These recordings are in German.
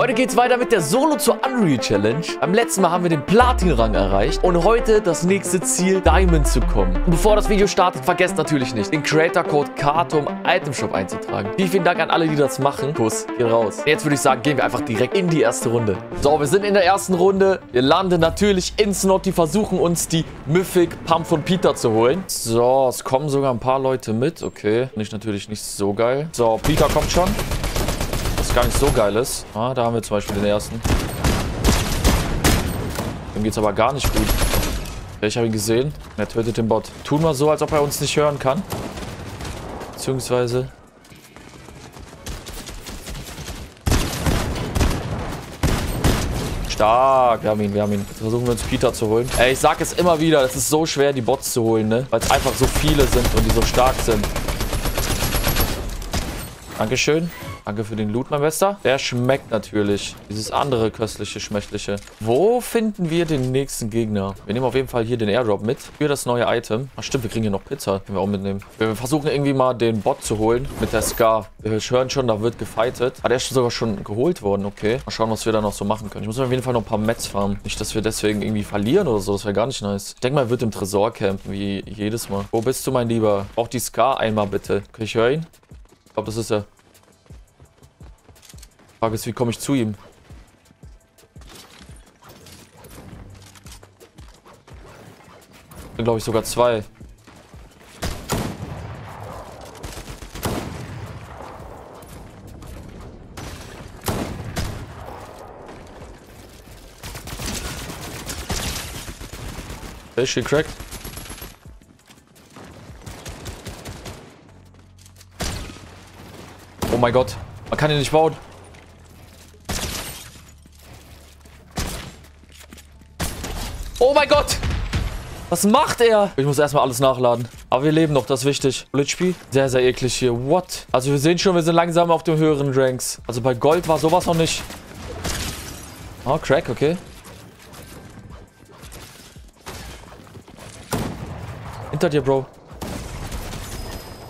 Heute geht's weiter mit der Solo zur Unreal Challenge. Beim letzten Mal haben wir den Platin-Rang erreicht und heute das nächste Ziel, Diamond zu kommen. Und bevor das Video startet, vergesst natürlich nicht, den Creator-Code KATO im Item Shop einzutragen. Vielen, vielen Dank an alle, die das machen. Kuss, geht raus. Jetzt würde ich sagen, gehen wir einfach direkt in die erste Runde. So, wir sind in der ersten Runde. Wir landen natürlich in Snotty, versuchen uns die Mythic Pump von Peter zu holen. So, es kommen sogar ein paar Leute mit. Okay, nicht natürlich nicht so geil. So, Peter kommt schon was gar nicht so geil ist. Ah, da haben wir zum Beispiel den ersten. Dem geht es aber gar nicht gut. ich habe ihn gesehen. Er tötet den Bot. Tun wir so, als ob er uns nicht hören kann. Beziehungsweise... Stark. Wir haben ihn, wir haben ihn. Jetzt versuchen wir uns Peter zu holen. Ey, ich sag es immer wieder, es ist so schwer, die Bots zu holen, ne? Weil es einfach so viele sind und die so stark sind. Dankeschön. Danke für den Loot, mein Bester. Der schmeckt natürlich. Dieses andere köstliche, schmächtliche. Wo finden wir den nächsten Gegner? Wir nehmen auf jeden Fall hier den Airdrop mit. Für das neue Item. Ach stimmt, wir kriegen hier noch Pizza. Können wir auch mitnehmen. Wir versuchen irgendwie mal den Bot zu holen mit der Scar. Wir hören schon, da wird gefightet. Ah, der ist sogar schon geholt worden. Okay. Mal schauen, was wir da noch so machen können. Ich muss auf jeden Fall noch ein paar Mets farmen. Nicht, dass wir deswegen irgendwie verlieren oder so. Das wäre gar nicht nice. Ich denke mal, er wird im Tresor campen, wie jedes Mal. Wo bist du, mein Lieber? Auch die Scar einmal bitte. Kann ich hören? Ich glaube, das ist er. Frage ist, wie komme ich zu ihm? Glaube ich, sogar zwei. Der ist cracked. Oh mein Gott. Man kann ihn nicht bauen. Mein Gott! Was macht er? Ich muss erstmal alles nachladen. Aber wir leben noch, das ist wichtig. Blitzspiel. Sehr, sehr eklig hier. What? Also wir sehen schon, wir sind langsam auf den höheren Ranks. Also bei Gold war sowas noch nicht. Oh, Crack, okay. Hinter dir, Bro.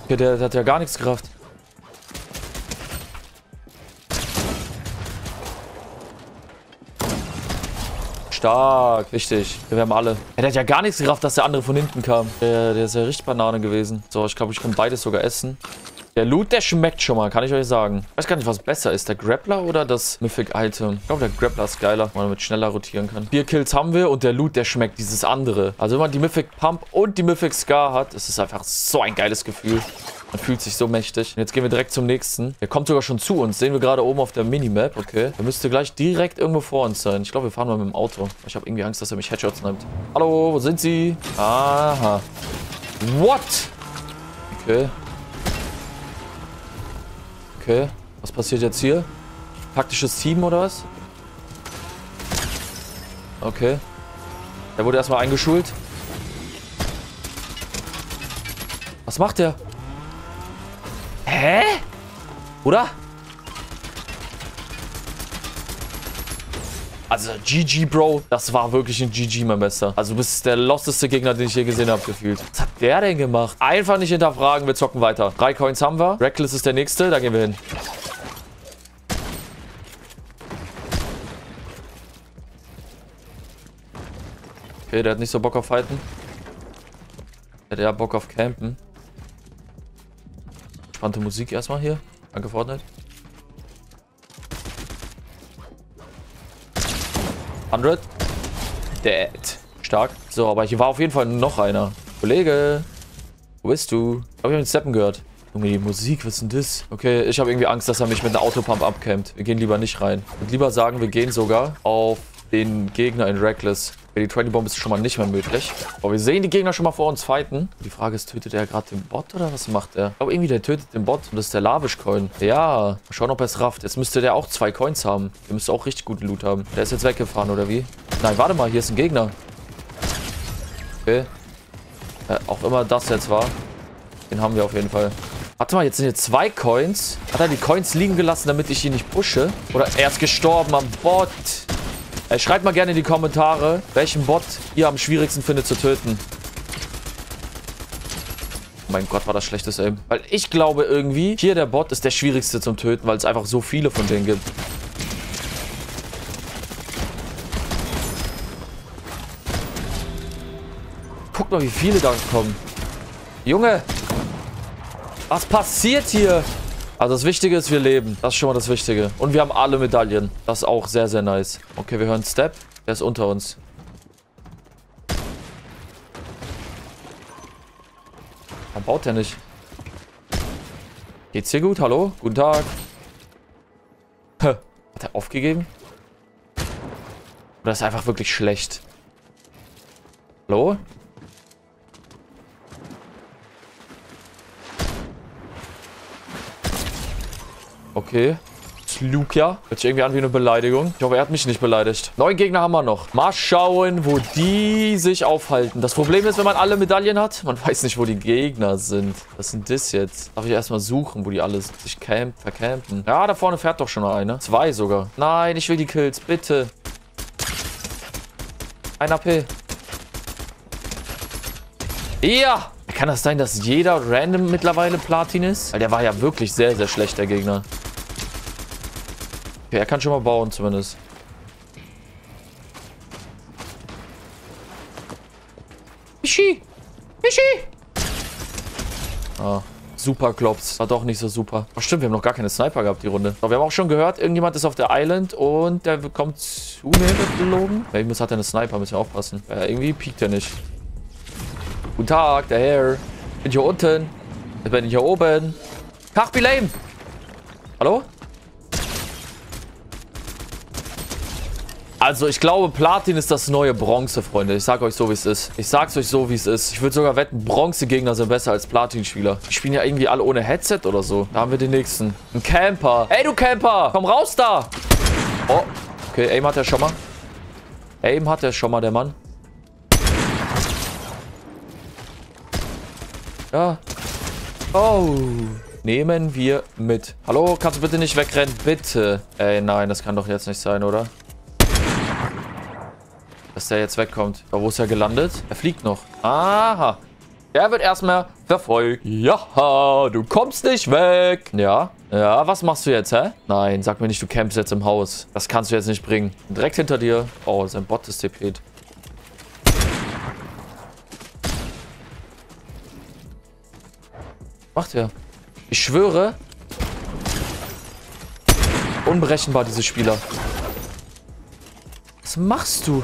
Okay, der, der hat ja gar nichts Kraft. Stark, richtig. Wir haben alle. Er hat ja gar nichts gerafft, dass der andere von hinten kam. Der, der ist ja richtig Banane gewesen. So, ich glaube, ich kann beides sogar essen. Der Loot, der schmeckt schon mal, kann ich euch sagen. Ich weiß gar nicht, was besser ist. Der Grappler oder das Mythic Item? Ich glaube, der Grappler ist geiler, weil man damit schneller rotieren kann. Vier Kills haben wir und der Loot, der schmeckt dieses andere. Also wenn man die Mythic Pump und die Mythic Scar hat, ist es einfach so ein geiles Gefühl. Man fühlt sich so mächtig. Und jetzt gehen wir direkt zum nächsten. Der kommt sogar schon zu uns. Sehen wir gerade oben auf der Minimap. Okay. Der müsste gleich direkt irgendwo vor uns sein. Ich glaube, wir fahren mal mit dem Auto. Ich habe irgendwie Angst, dass er mich Headshots nimmt. Hallo, wo sind Sie? Aha. What? Okay. Okay. Was passiert jetzt hier? Taktisches Team oder was? Okay. Der wurde erstmal eingeschult. Was macht der? Hä? Oder? Also GG, Bro. Das war wirklich ein GG, mein Bester. Also du bist der losteste Gegner, den ich je gesehen habe, gefühlt. Was hat der denn gemacht? Einfach nicht hinterfragen. Wir zocken weiter. Drei Coins haben wir. Reckless ist der nächste. Da gehen wir hin. Okay, der hat nicht so Bock auf Fighten. Der hat eher Bock auf Campen. Spannende Musik erstmal hier. Danke, Fortnite. 100. Dead. Stark. So, aber hier war auf jeden Fall noch einer. Kollege. Wo bist du? Ich habe den Steppen gehört. Junge, die Musik, was ist denn das? Okay, ich habe irgendwie Angst, dass er mich mit einer Autopump abkämmt. Wir gehen lieber nicht rein. Und lieber sagen, wir gehen sogar auf den Gegner in Reckless. Die 20 Bomb ist schon mal nicht mehr möglich. Aber wir sehen die Gegner schon mal vor uns fighten. Die Frage ist, tötet er gerade den Bot oder was macht er? Ich glaube irgendwie, der tötet den Bot. Und das ist der Lavish-Coin. Ja, mal schauen, ob er es rafft. Jetzt müsste der auch zwei Coins haben. Der müsste auch richtig guten Loot haben. Der ist jetzt weggefahren, oder wie? Nein, warte mal, hier ist ein Gegner. Okay. Ja, auch immer das jetzt war. Den haben wir auf jeden Fall. Warte mal, jetzt sind hier zwei Coins. Hat er die Coins liegen gelassen, damit ich ihn nicht pushe? Oder er ist gestorben am Bot. Äh, schreibt mal gerne in die Kommentare, welchen Bot ihr am schwierigsten findet zu töten. Oh mein Gott, war das schlechtes Aim. Weil ich glaube irgendwie, hier der Bot ist der schwierigste zum Töten, weil es einfach so viele von denen gibt. Guck mal, wie viele da kommen. Junge! Was passiert hier? Also das Wichtige ist, wir leben. Das ist schon mal das Wichtige. Und wir haben alle Medaillen. Das ist auch sehr, sehr nice. Okay, wir hören Step. Der ist unter uns. Warum baut der nicht? Geht's dir gut? Hallo? Guten Tag. Hat er aufgegeben? Oder ist einfach wirklich schlecht? Hallo? Okay. Slukia. Hört sich irgendwie an wie eine Beleidigung. Ich hoffe, er hat mich nicht beleidigt. Neun Gegner haben wir noch. Mal schauen, wo die sich aufhalten. Das Problem ist, wenn man alle Medaillen hat, man weiß nicht, wo die Gegner sind. Was sind das jetzt? Darf ich erstmal suchen, wo die alle sich camp vercampen? Ja, da vorne fährt doch schon mal eine. Zwei sogar. Nein, ich will die Kills. Bitte. Ein AP. Ja! Kann das sein, dass jeder random mittlerweile Platin ist? Weil der war ja wirklich sehr, sehr schlecht, der Gegner. Okay, er kann schon mal bauen zumindest. Michi! Michi! Ah, super Klops. War doch nicht so super. Ach stimmt, wir haben noch gar keine Sniper gehabt, die Runde. Aber wir haben auch schon gehört, irgendjemand ist auf der Island und der kommt zu mir geflogen. Maybe muss hat er eine Sniper, müssen wir aufpassen. Äh, irgendwie piekt er nicht. Guten Tag, der Herr. Ich bin hier unten. Ich bin hier oben. Kach, lame. Hallo? Also ich glaube, Platin ist das neue Bronze, Freunde. Ich sag euch so, wie es ist. Ich sag's euch so, wie es ist. Ich würde sogar wetten, Bronze-Gegner sind besser als Platin-Spieler. Die spielen ja irgendwie alle ohne Headset oder so. Da haben wir den nächsten. Ein Camper. Ey, du Camper! Komm raus da! Oh, okay, Aim hat er schon mal. Aim hat er schon mal, der Mann. Ja. Oh. Nehmen wir mit. Hallo, kannst du bitte nicht wegrennen? Bitte. Ey, nein, das kann doch jetzt nicht sein, oder? dass der jetzt wegkommt. Aber wo ist er gelandet? Er fliegt noch. Aha. Er wird erstmal verfolgt. Ja, du kommst nicht weg. Ja. Ja, was machst du jetzt, hä? Nein, sag mir nicht, du campst jetzt im Haus. Das kannst du jetzt nicht bringen. Direkt hinter dir. Oh, sein Bot ist TP't. Macht er. Ich schwöre. Unberechenbar, diese Spieler. Was machst du?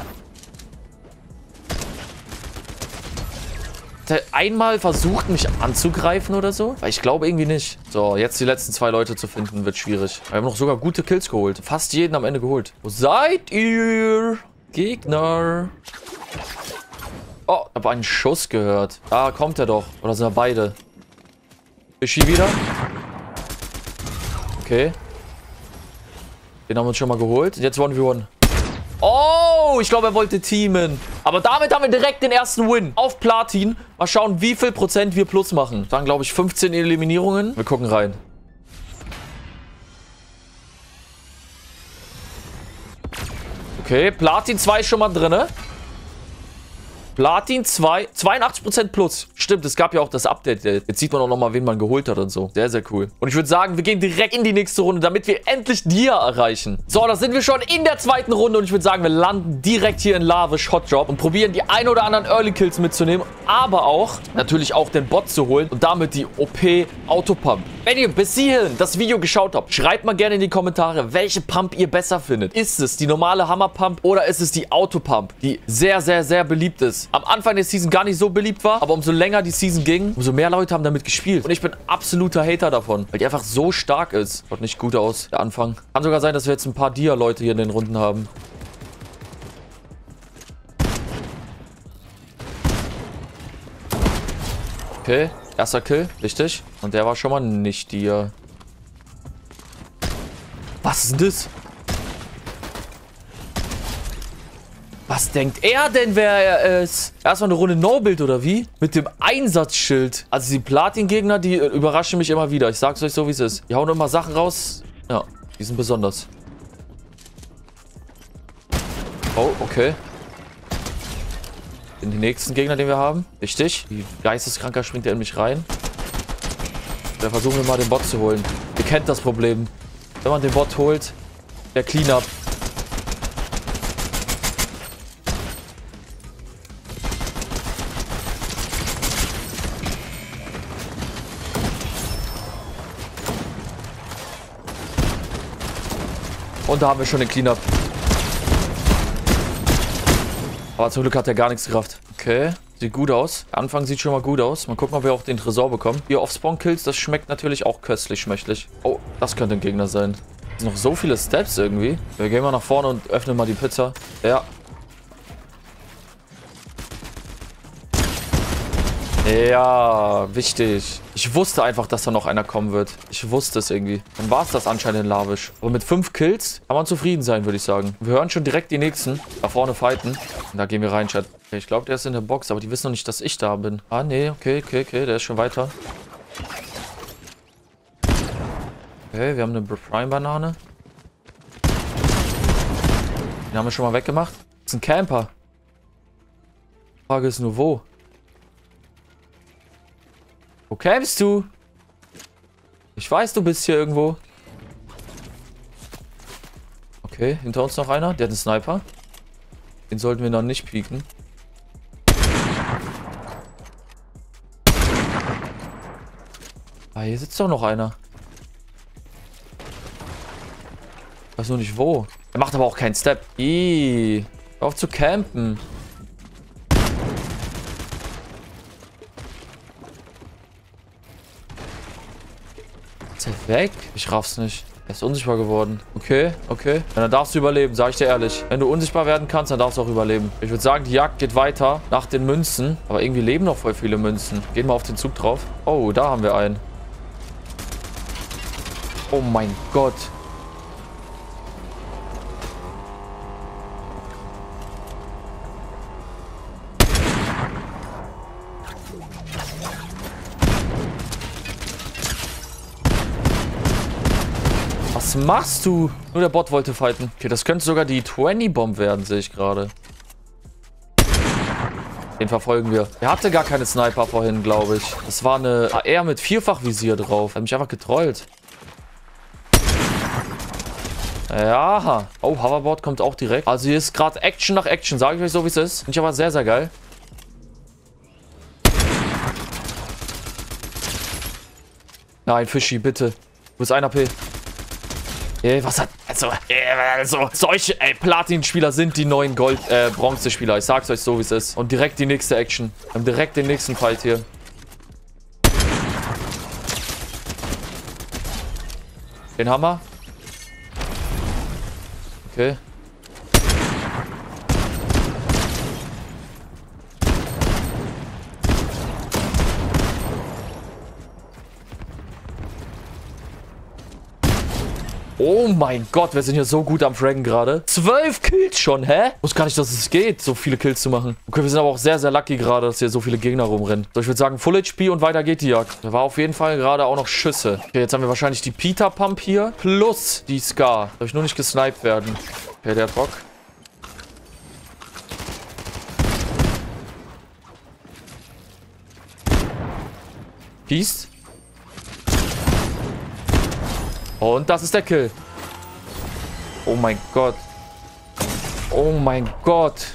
Hat er einmal versucht, mich anzugreifen oder so? Weil ich glaube irgendwie nicht. So, jetzt die letzten zwei Leute zu finden, wird schwierig. Wir haben noch sogar gute Kills geholt. Fast jeden am Ende geholt. Wo seid ihr? Gegner. Oh, habe einen Schuss gehört. Da kommt er doch. Oder sind er beide? Fischi wieder. Okay. Den haben wir uns schon mal geholt. Jetzt 1v1. Oh, ich glaube, er wollte teamen. Aber damit haben wir direkt den ersten Win auf Platin. Mal schauen, wie viel Prozent wir plus machen. Dann, glaube ich, 15 Eliminierungen. Wir gucken rein. Okay, Platin 2 ist schon mal drin. Platin 2, 82% plus. Stimmt, es gab ja auch das Update. Jetzt sieht man auch nochmal, wen man geholt hat und so. Sehr, sehr cool. Und ich würde sagen, wir gehen direkt in die nächste Runde, damit wir endlich Dia erreichen. So, da sind wir schon in der zweiten Runde und ich würde sagen, wir landen direkt hier in Lavish Hot Drop und probieren die ein oder anderen Early Kills mitzunehmen, aber auch natürlich auch den Bot zu holen und damit die OP Autopump. Wenn ihr bis hierhin das Video geschaut habt, schreibt mal gerne in die Kommentare, welche Pump ihr besser findet. Ist es die normale Hammer Pump oder ist es die Autopump, die sehr, sehr, sehr beliebt ist? Am Anfang der Season gar nicht so beliebt war. Aber umso länger die Season ging, umso mehr Leute haben damit gespielt. Und ich bin absoluter Hater davon, weil die einfach so stark ist. Schaut nicht gut aus, der Anfang. Kann sogar sein, dass wir jetzt ein paar Dia-Leute hier in den Runden haben. Okay, erster Kill, richtig. Und der war schon mal nicht Dia. Was ist denn das? Was denkt er denn, wer er ist? Erstmal eine Runde No-Build oder wie? Mit dem Einsatzschild. Also die Platin-Gegner, die überraschen mich immer wieder. Ich sag's euch so, wie es ist. Die hauen immer Sachen raus. Ja, die sind besonders. Oh, okay. Den die nächsten Gegner, den wir haben. Richtig. Wie geisteskranker springt er in mich rein. Dann versuchen wir mal den Bot zu holen. Ihr kennt das Problem. Wenn man den Bot holt, der Cleanup Und da haben wir schon den Cleanup. Aber zum Glück hat er gar nichts gerafft. Okay. Sieht gut aus. Der Anfang sieht schon mal gut aus. Mal gucken, ob wir auch den Tresor bekommen. Hier Off-Spawn-Kills, das schmeckt natürlich auch köstlich schmächtlich. Oh, das könnte ein Gegner sein. Es sind noch so viele Steps irgendwie. Wir gehen mal nach vorne und öffnen mal die Pizza. Ja, Ja, wichtig. Ich wusste einfach, dass da noch einer kommen wird. Ich wusste es irgendwie. Dann war es das anscheinend in Lavish. Aber mit fünf Kills kann man zufrieden sein, würde ich sagen. Wir hören schon direkt die nächsten. Da vorne fighten. Und da gehen wir rein, Chat. Okay, ich glaube, der ist in der Box, aber die wissen noch nicht, dass ich da bin. Ah, nee. Okay, okay, okay. Der ist schon weiter. Okay, wir haben eine Prime-Banane. Den haben wir schon mal weggemacht. Das ist ein Camper. Frage ist nur, wo? Wo kämst du? Ich weiß, du bist hier irgendwo. Okay, hinter uns noch einer. Der hat einen Sniper. Den sollten wir noch nicht pieken. Ah, hier sitzt doch noch einer. Ich weiß nur nicht wo. Er macht aber auch keinen Step. Ih, auf zu campen. er weg? Ich raff's nicht. Er ist unsichtbar geworden. Okay, okay. dann darfst du überleben, sag ich dir ehrlich. Wenn du unsichtbar werden kannst, dann darfst du auch überleben. Ich würde sagen, die Jagd geht weiter nach den Münzen. Aber irgendwie leben noch voll viele Münzen. Gehen wir auf den Zug drauf. Oh, da haben wir einen. Oh mein Gott. Machst du? Nur der Bot wollte fighten. Okay, das könnte sogar die 20-Bomb werden, sehe ich gerade. Den verfolgen wir. Er hatte gar keine Sniper vorhin, glaube ich. Das war eine AR mit Vierfachvisier drauf. Hat mich einfach getrollt. Ja. Oh, Hoverboard kommt auch direkt. Also hier ist gerade Action nach Action, sage ich euch so, wie es ist. Finde ich aber sehr, sehr geil. Nein, Fischi, bitte. Du bist ein AP. Äh, was hat... Also, äh, also solche Platin-Spieler sind die neuen Gold, äh, Bronze-Spieler. Ich sag's euch so, wie es ist. Und direkt die nächste Action. Wir haben direkt den nächsten Fight hier. Den Hammer. Okay. Oh mein Gott, wir sind hier so gut am Fraggen gerade. Zwölf Kills schon, hä? Ich wusste gar nicht, dass es geht, so viele Kills zu machen. Okay, wir sind aber auch sehr, sehr lucky gerade, dass hier so viele Gegner rumrennen. So, ich würde sagen, Full HP und weiter geht die Jagd. Da war auf jeden Fall gerade auch noch Schüsse. Okay, jetzt haben wir wahrscheinlich die Peter Pump hier. Plus die Scar. Darf ich nur nicht gesniped werden. Okay, der Bock. Peace. Und das ist der Kill. Oh mein Gott. Oh mein Gott.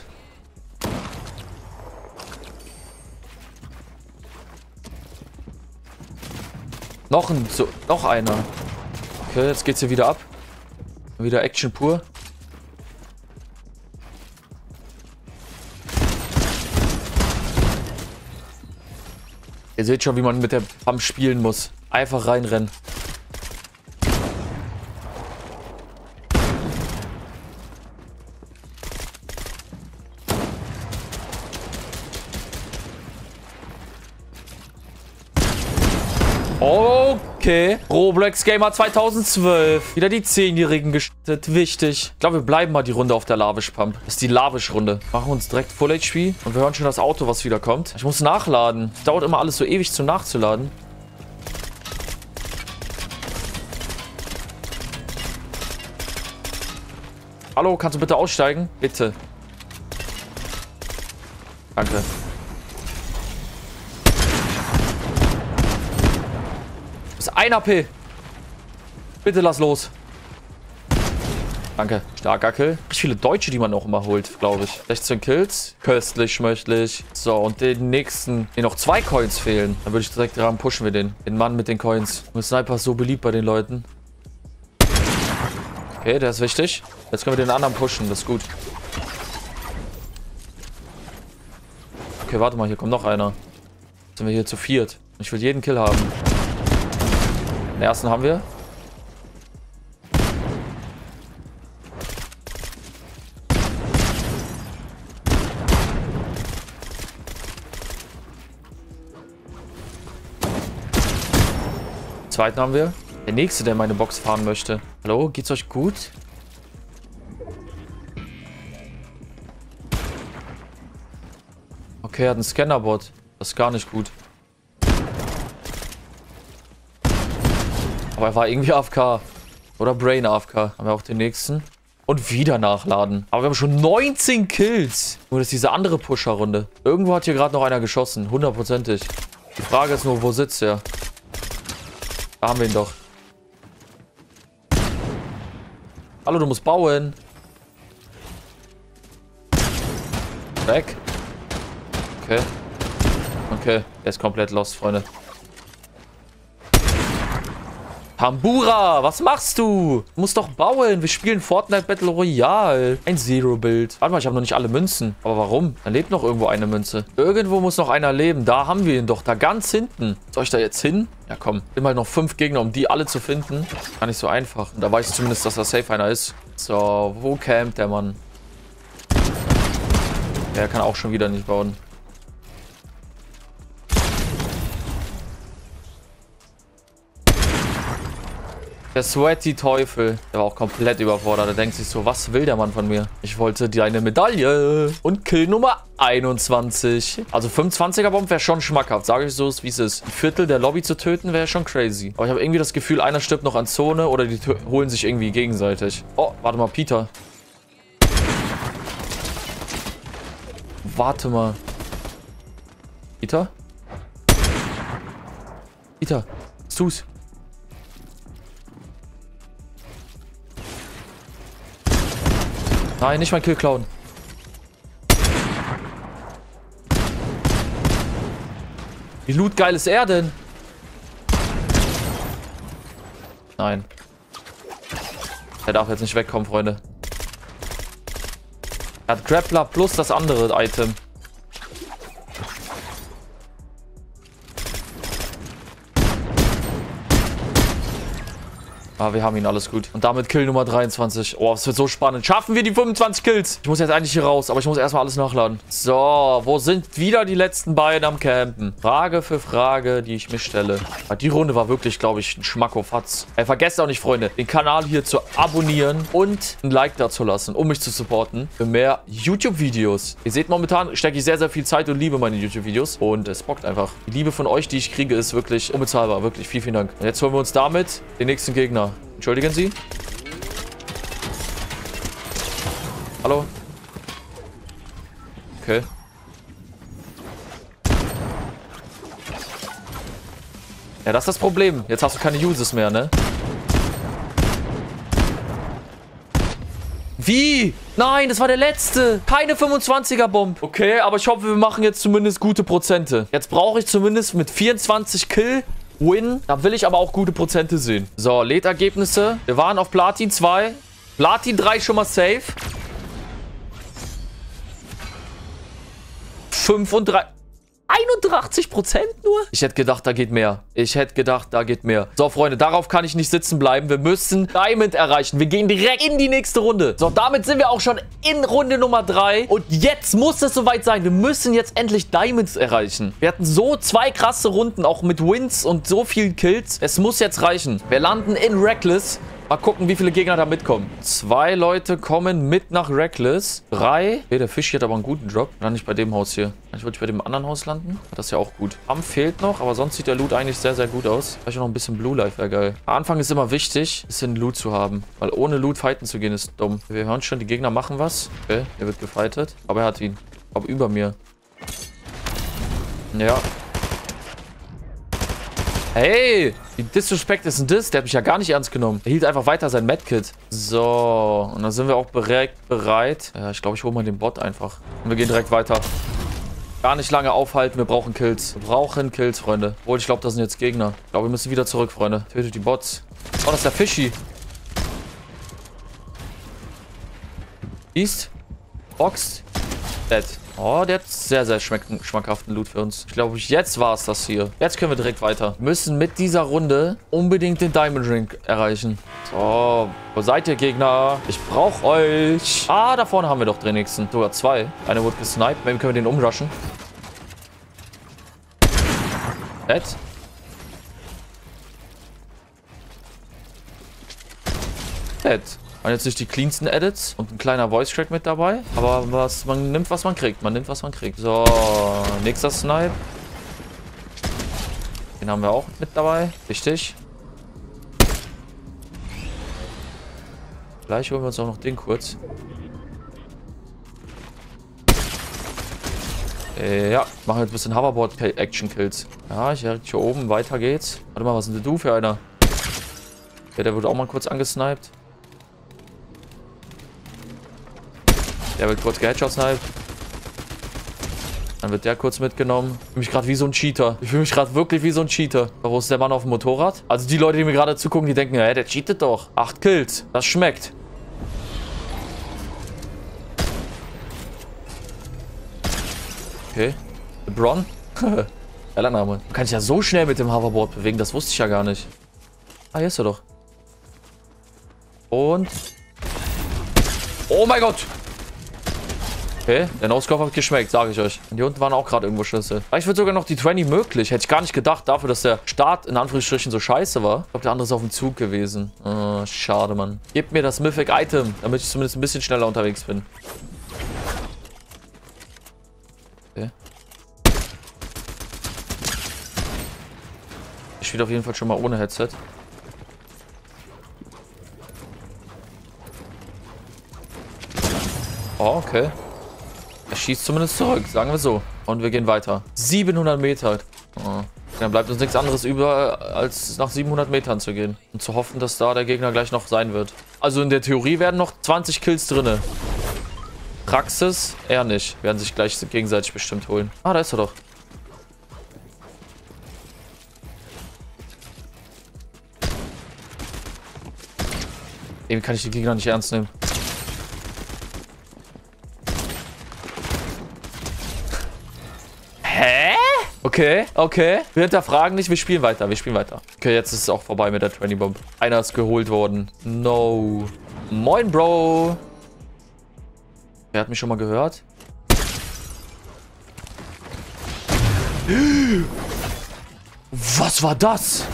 Noch ein, so, noch einer. Okay, jetzt geht's hier wieder ab. Wieder Action pur. Ihr seht schon, wie man mit der Pump spielen muss. Einfach reinrennen. Okay. Roblox Gamer 2012. Wieder die 10-Jährigen gestattet. Wichtig. Ich glaube, wir bleiben mal die Runde auf der Lavish Pump. Das ist die Lavish Runde. Machen uns direkt Full HP. Und wir hören schon das Auto, was wieder kommt. Ich muss nachladen. Es dauert immer alles so ewig zu nachzuladen. Hallo, kannst du bitte aussteigen? Bitte. Danke. Ein AP. Bitte lass los. Danke. Starker Kill. Richtig viele Deutsche, die man auch immer holt, glaube ich. 16 Kills. Köstlich, schmöchtlich. So, und den nächsten, den noch zwei Coins fehlen. Dann würde ich direkt dran pushen wir den. Den Mann mit den Coins. Und Sniper ist so beliebt bei den Leuten. Okay, der ist wichtig. Jetzt können wir den anderen pushen. Das ist gut. Okay, warte mal. Hier kommt noch einer. Jetzt sind wir hier zu viert. Ich will jeden Kill haben. Den ersten haben wir. Zweiten haben wir. Der nächste, der meine Box fahren möchte. Hallo, geht's euch gut? Okay, er hat einen Scannerbot. Das ist gar nicht gut. Aber er war irgendwie AFK. Oder Brain AFK. Haben wir auch den nächsten. Und wieder nachladen. Aber wir haben schon 19 Kills. Nur das ist diese andere Pusher-Runde. Irgendwo hat hier gerade noch einer geschossen. Hundertprozentig. Die Frage ist nur, wo sitzt er? Da haben wir ihn doch. Hallo, du musst bauen. Weg. Okay. Okay, er ist komplett lost, Freunde. Tambura, was machst du? Du musst doch bauen. Wir spielen Fortnite Battle Royale. Ein Zero-Bild. Warte mal, ich habe noch nicht alle Münzen. Aber warum? Da lebt noch irgendwo eine Münze. Irgendwo muss noch einer leben. Da haben wir ihn doch. Da ganz hinten. Soll ich da jetzt hin? Ja, komm. Immer halt noch fünf Gegner, um die alle zu finden. Gar nicht so einfach. Und da weiß ich zumindest, dass da safe einer ist. So, wo campt der Mann? Der kann auch schon wieder nicht bauen. Der Sweaty Teufel, der war auch komplett überfordert. Der denkt sich so, was will der Mann von mir? Ich wollte deine Medaille. Und Kill Nummer 21. Also 25er Bomb wäre schon schmackhaft. Sage ich so, wie es ist. Ein Viertel der Lobby zu töten wäre schon crazy. Aber ich habe irgendwie das Gefühl, einer stirbt noch an Zone oder die holen sich irgendwie gegenseitig. Oh, warte mal, Peter. Warte mal. Peter? Peter, was Nein, nicht mein Kill klauen. Wie lootgeil ist er denn? Nein. Er darf jetzt nicht wegkommen, Freunde. Er hat Grappler plus das andere Item. Ah, wir haben ihn, alles gut. Und damit Kill Nummer 23. Oh, es wird so spannend. Schaffen wir die 25 Kills? Ich muss jetzt eigentlich hier raus, aber ich muss erstmal alles nachladen. So, wo sind wieder die letzten beiden am Campen? Frage für Frage, die ich mir stelle. Ah, die Runde war wirklich, glaube ich, ein Schmackofatz. Ey, vergesst auch nicht, Freunde, den Kanal hier zu abonnieren und ein Like da zu lassen, um mich zu supporten für mehr YouTube-Videos. Ihr seht, momentan stecke ich sehr, sehr viel Zeit und Liebe in meine YouTube-Videos und es bockt einfach. Die Liebe von euch, die ich kriege, ist wirklich unbezahlbar. Wirklich, vielen, vielen Dank. Und jetzt holen wir uns damit den nächsten Gegner. Entschuldigen Sie. Hallo? Okay. Ja, das ist das Problem. Jetzt hast du keine Uses mehr, ne? Wie? Nein, das war der letzte. Keine 25er Bomb. Okay, aber ich hoffe, wir machen jetzt zumindest gute Prozente. Jetzt brauche ich zumindest mit 24 Kill Win. Da will ich aber auch gute Prozente sehen. So, Lädergebnisse. Wir waren auf Platin 2. Platin 3 schon mal safe. 35... 81% nur? Ich hätte gedacht, da geht mehr. Ich hätte gedacht, da geht mehr. So, Freunde, darauf kann ich nicht sitzen bleiben. Wir müssen Diamond erreichen. Wir gehen direkt in die nächste Runde. So, damit sind wir auch schon in Runde Nummer 3. Und jetzt muss es soweit sein. Wir müssen jetzt endlich Diamonds erreichen. Wir hatten so zwei krasse Runden, auch mit Wins und so vielen Kills. Es muss jetzt reichen. Wir landen in Reckless. Mal gucken, wie viele Gegner da mitkommen. Zwei Leute kommen mit nach Reckless. Drei. Okay, der Fisch hier hat aber einen guten Drop. Dann nicht bei dem Haus hier. Ich wollte bei dem anderen Haus landen. Das ist ja auch gut. Am fehlt noch, aber sonst sieht der Loot eigentlich sehr, sehr gut aus. Vielleicht noch ein bisschen Blue Life wäre geil. Anfang ist immer wichtig, ein bisschen Loot zu haben. Weil ohne Loot fighten zu gehen ist dumm. Wir hören schon, die Gegner machen was. Okay, er wird gefightet. Aber er hat ihn. Aber über mir. Ja, Hey, wie disrespect ist denn das? Der hat mich ja gar nicht ernst genommen. Er hielt einfach weiter sein Medkit. So, und dann sind wir auch direkt bereit. Ja, ich glaube, ich hole mal den Bot einfach. Und wir gehen direkt weiter. Gar nicht lange aufhalten, wir brauchen Kills. Wir brauchen Kills, Freunde. Obwohl, ich glaube, das sind jetzt Gegner. Ich glaube, wir müssen wieder zurück, Freunde. Tötet die Bots. Oh, das ist der Fischi. East. Box. Dead. Oh, der hat sehr, sehr schmackhaften Loot für uns. Ich glaube, jetzt war es das hier. Jetzt können wir direkt weiter. Müssen mit dieser Runde unbedingt den Diamond Ring erreichen. So, wo seid ihr, Gegner? Ich brauche euch. Ah, da vorne haben wir doch den nächsten. Sogar zwei. Eine wurde gesniped. Maybe können wir den umrushen. Dead. Dead. Und jetzt nicht die cleansten Edits und ein kleiner Voice Crack mit dabei. Aber was man nimmt, was man kriegt. Man nimmt, was man kriegt. So, nächster Snipe. Den haben wir auch mit dabei. Wichtig. Gleich holen wir uns auch noch den kurz. Äh, ja, machen jetzt ein bisschen Hoverboard-Action-Kills. Ja, ich hier oben, weiter geht's. Warte mal, was sind denn du für einer? Ja, der wurde auch mal kurz angesniped. Der wird kurz geheadshot-sniped. Dann wird der kurz mitgenommen. Ich fühle mich gerade wie so ein Cheater. Ich fühle mich gerade wirklich wie so ein Cheater. Wo ist der Mann auf dem Motorrad? Also die Leute, die mir gerade zugucken, die denken, ja, der cheatet doch. Acht Kills. Das schmeckt. Okay. LeBron? Geiler Name. Du kannst ja so schnell mit dem Hoverboard bewegen. Das wusste ich ja gar nicht. Ah, hier ist er doch. Und... Oh mein Gott! Okay, der No-Scope hat geschmeckt, sage ich euch. Und hier unten waren auch gerade irgendwo Schlüssel. Vielleicht wird sogar noch die 20 möglich. Hätte ich gar nicht gedacht, dafür, dass der Start in Anführungsstrichen so scheiße war. Ich glaube, der andere ist auf dem Zug gewesen. Oh, schade, Mann. Gebt mir das Mythic Item, damit ich zumindest ein bisschen schneller unterwegs bin. Okay. Ich spiele auf jeden Fall schon mal ohne Headset. Oh, okay. Er schießt zumindest zurück, sagen wir so. Und wir gehen weiter. 700 Meter. Oh. Dann bleibt uns nichts anderes über, als nach 700 Metern zu gehen. Und zu hoffen, dass da der Gegner gleich noch sein wird. Also in der Theorie werden noch 20 Kills drinne. Praxis eher nicht. Werden sich gleich gegenseitig bestimmt holen. Ah, da ist er doch. Eben kann ich die Gegner nicht ernst nehmen. Okay, okay. Wir hinterfragen nicht, wir spielen weiter, wir spielen weiter. Okay, jetzt ist es auch vorbei mit der 20 Bomb. Einer ist geholt worden. No. Moin, Bro. Wer hat mich schon mal gehört? Was war das?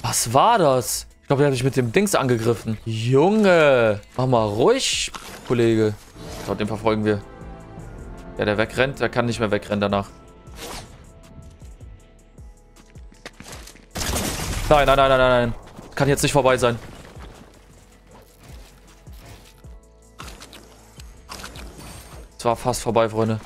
Was war das? Ich glaube, der hat mich mit dem Dings angegriffen. Junge. Mach mal ruhig, Kollege. So, den verfolgen wir. Ja, der wegrennt, der kann nicht mehr wegrennen danach. Nein, nein, nein, nein, nein. Kann jetzt nicht vorbei sein. Es war fast vorbei, Freunde.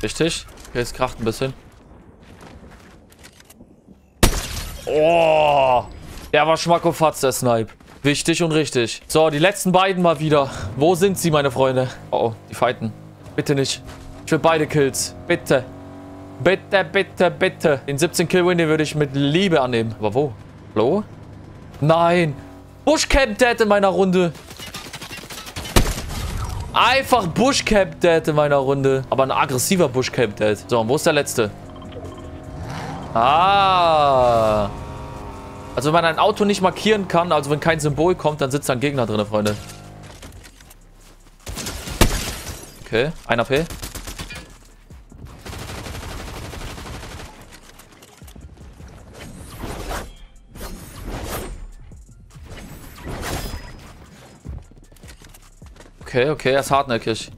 Richtig. Okay, es kracht ein bisschen. Oh, der war schmackofatz, der Snipe. Wichtig und richtig. So, die letzten beiden mal wieder. Wo sind sie, meine Freunde? Oh, oh, die fighten. Bitte nicht. Ich will beide Kills. Bitte. Bitte, bitte, bitte. Den 17-Kill-Win, den würde ich mit Liebe annehmen. Aber wo? Hallo? Nein. Bushcamp Dead in meiner Runde. Einfach Bushcamp Dead in meiner Runde. Aber ein aggressiver Bushcamp Dead. So, und wo ist der letzte? Ah. Also wenn man ein Auto nicht markieren kann, also wenn kein Symbol kommt, dann sitzt da ein Gegner drin, Freunde. Okay, ein AP. Okay, okay, er ist hartnäckig.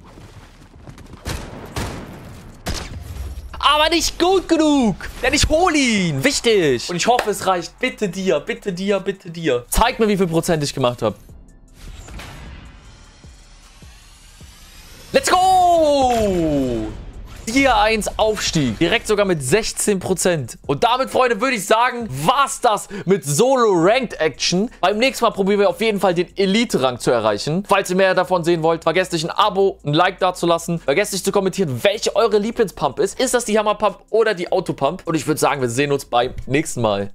Aber nicht gut genug. Denn ich hole ihn. Wichtig. Und ich hoffe, es reicht. Bitte dir, bitte dir, bitte dir. Zeig mir, wie viel Prozent ich gemacht habe. Let's go! Tier 1 Aufstieg. Direkt sogar mit 16%. Und damit, Freunde, würde ich sagen, war's das mit Solo Ranked Action. Beim nächsten Mal probieren wir auf jeden Fall den Elite-Rang zu erreichen. Falls ihr mehr davon sehen wollt, vergesst nicht ein Abo, ein Like dazulassen. Vergesst nicht zu kommentieren, welche eure Lieblingspump ist. Ist das die Hammerpump oder die Autopump? Und ich würde sagen, wir sehen uns beim nächsten Mal.